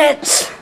it!